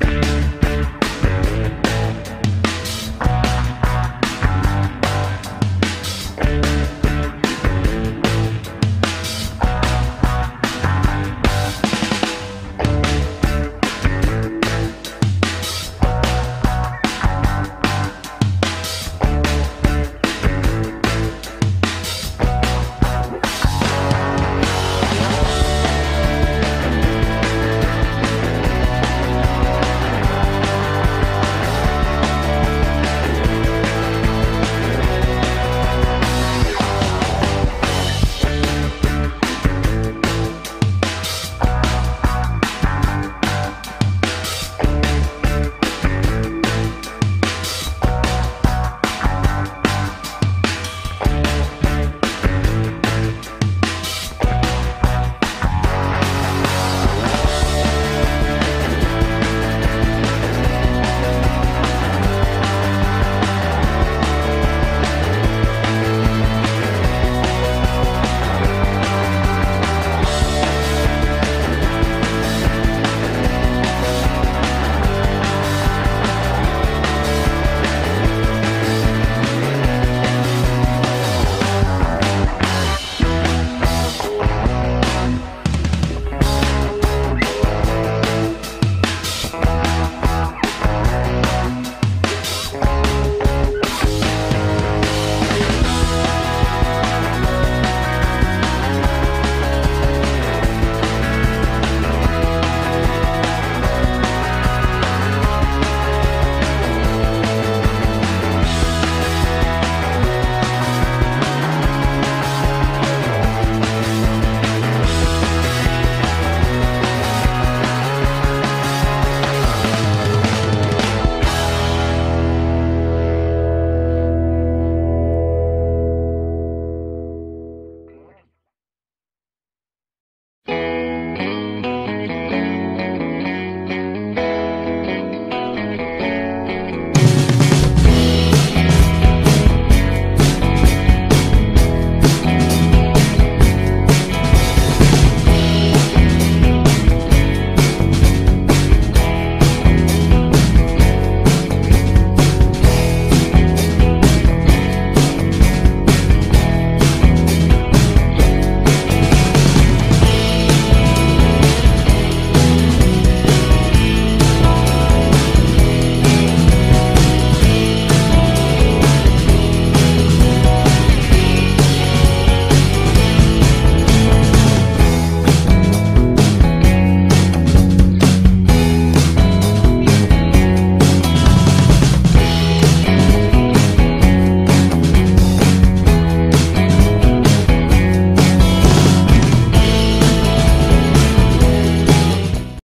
Bye.